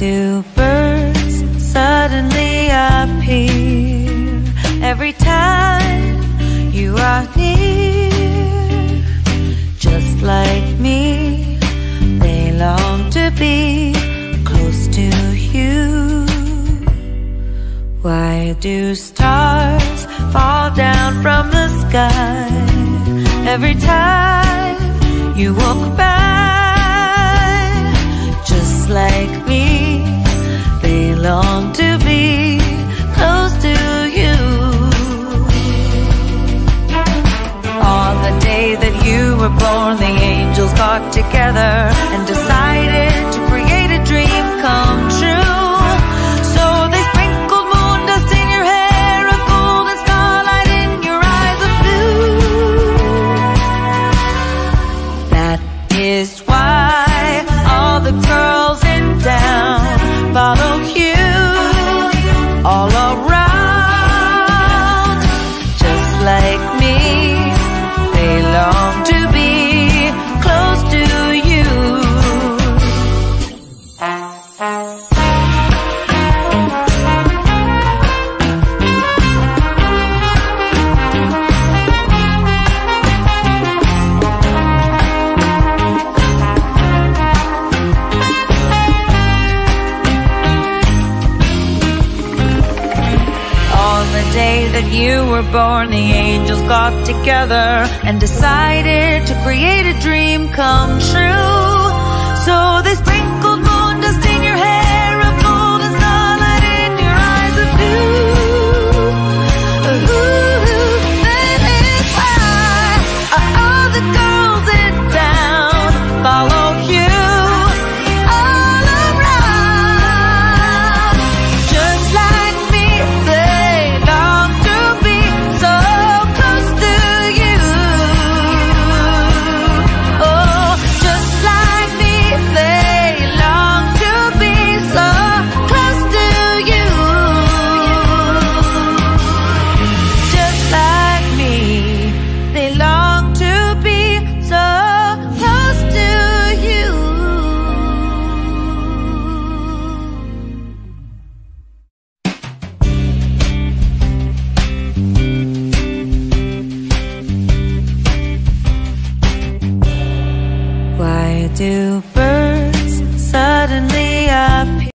do birds suddenly appear every time you are near? Just like me, they long to be close to you. Why do stars fall down from the sky every time you walk by? Just like me long to be close to you. On the day that you were born, the angels got together and decided to create a dream come true. So the day that you were born, the angels got together and decided to create a dream come do. Birds suddenly